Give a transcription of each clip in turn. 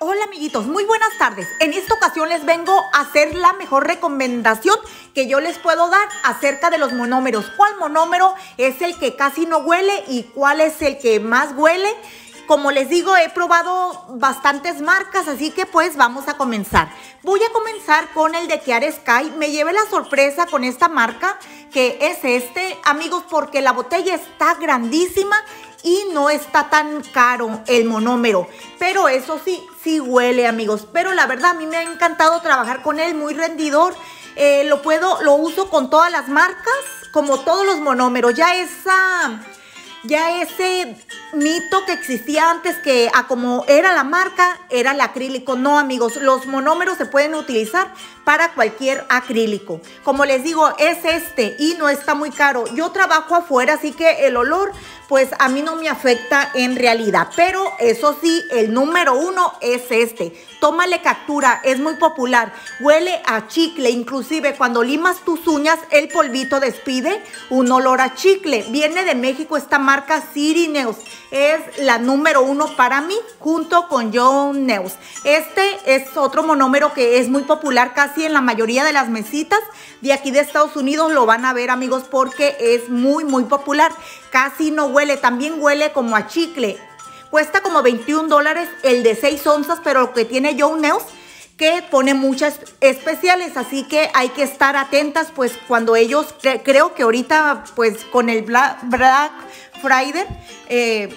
Hola amiguitos, muy buenas tardes. En esta ocasión les vengo a hacer la mejor recomendación que yo les puedo dar acerca de los monómeros. ¿Cuál monómero es el que casi no huele y cuál es el que más huele? Como les digo, he probado bastantes marcas, así que pues vamos a comenzar. Voy a comenzar con el de Kiara Sky. Me llevé la sorpresa con esta marca, que es este, amigos, porque la botella está grandísima y no está tan caro el monómero. Pero eso sí, sí huele, amigos. Pero la verdad, a mí me ha encantado trabajar con él, muy rendidor. Eh, lo puedo, lo uso con todas las marcas, como todos los monómeros. Ya esa ya ese mito que existía antes que a como era la marca, era el acrílico. No, amigos, los monómeros se pueden utilizar para cualquier acrílico. Como les digo, es este y no está muy caro. Yo trabajo afuera, así que el olor, pues a mí no me afecta en realidad. Pero eso sí, el número uno es este. Tómale captura, es muy popular. Huele a chicle, inclusive cuando limas tus uñas, el polvito despide un olor a chicle. Viene de México esta marca Sirineus. Es la número uno para mí, junto con John Neus. Este es otro monómero que es muy popular casi en la mayoría de las mesitas de aquí de Estados Unidos. Lo van a ver, amigos, porque es muy, muy popular. Casi no huele, también huele como a chicle. Cuesta como 21 dólares el de 6 onzas, pero lo que tiene John Neus que pone muchas especiales, así que hay que estar atentas, pues cuando ellos, creo que ahorita, pues con el Black, Friday, eh,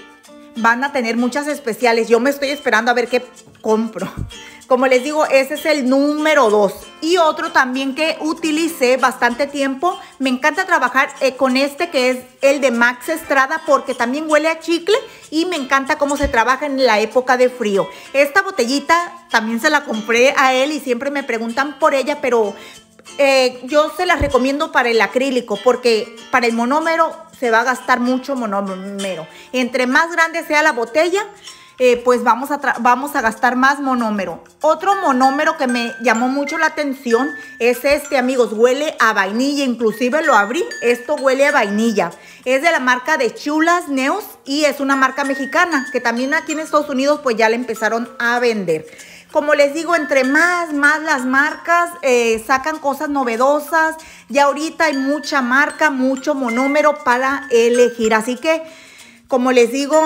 van a tener muchas especiales. Yo me estoy esperando a ver qué compro. Como les digo, ese es el número 2. Y otro también que utilicé bastante tiempo. Me encanta trabajar eh, con este que es el de Max Estrada porque también huele a chicle y me encanta cómo se trabaja en la época de frío. Esta botellita también se la compré a él y siempre me preguntan por ella, pero eh, yo se las recomiendo para el acrílico porque para el monómero se va a gastar mucho monómero. Entre más grande sea la botella, eh, pues vamos a, vamos a gastar más monómero. Otro monómero que me llamó mucho la atención es este, amigos. Huele a vainilla, inclusive lo abrí. Esto huele a vainilla. Es de la marca de Chulas Neos y es una marca mexicana que también aquí en Estados Unidos pues ya le empezaron a vender. Como les digo, entre más, más las marcas eh, sacan cosas novedosas. Ya ahorita hay mucha marca, mucho monómero para elegir. Así que, como les digo,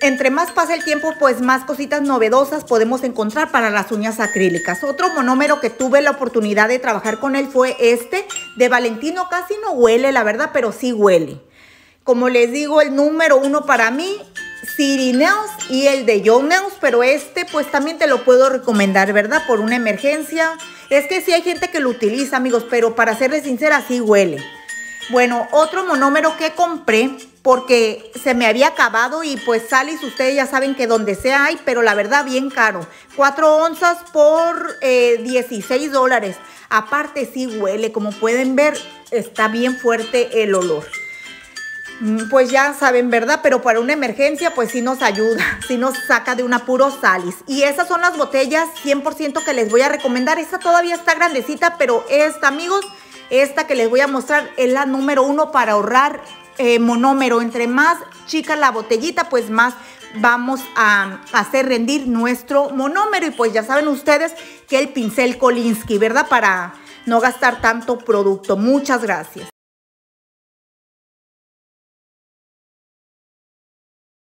entre más pasa el tiempo, pues más cositas novedosas podemos encontrar para las uñas acrílicas. Otro monómero que tuve la oportunidad de trabajar con él fue este de Valentino. Casi no huele, la verdad, pero sí huele. Como les digo, el número uno para mí, Sirineus y el de Joneus, pero este pues también te lo puedo recomendar, ¿verdad? Por una emergencia. Es que sí hay gente que lo utiliza, amigos, pero para serles sincera, sí huele. Bueno, otro monómero que compré porque se me había acabado y pues Salis, ustedes ya saben que donde sea hay, pero la verdad bien caro. 4 onzas por 16 eh, dólares. Aparte sí huele, como pueden ver, está bien fuerte el olor. Mm, pues ya saben, ¿verdad? Pero para una emergencia, pues sí nos ayuda, sí nos saca de un apuro Salis. Y esas son las botellas 100% que les voy a recomendar. Esta todavía está grandecita, pero esta, amigos, esta que les voy a mostrar es la número uno para ahorrar eh, monómero. Entre más chica la botellita, pues más vamos a hacer rendir nuestro monómero. Y pues ya saben ustedes que el pincel Kolinsky, ¿verdad? Para no gastar tanto producto. Muchas gracias.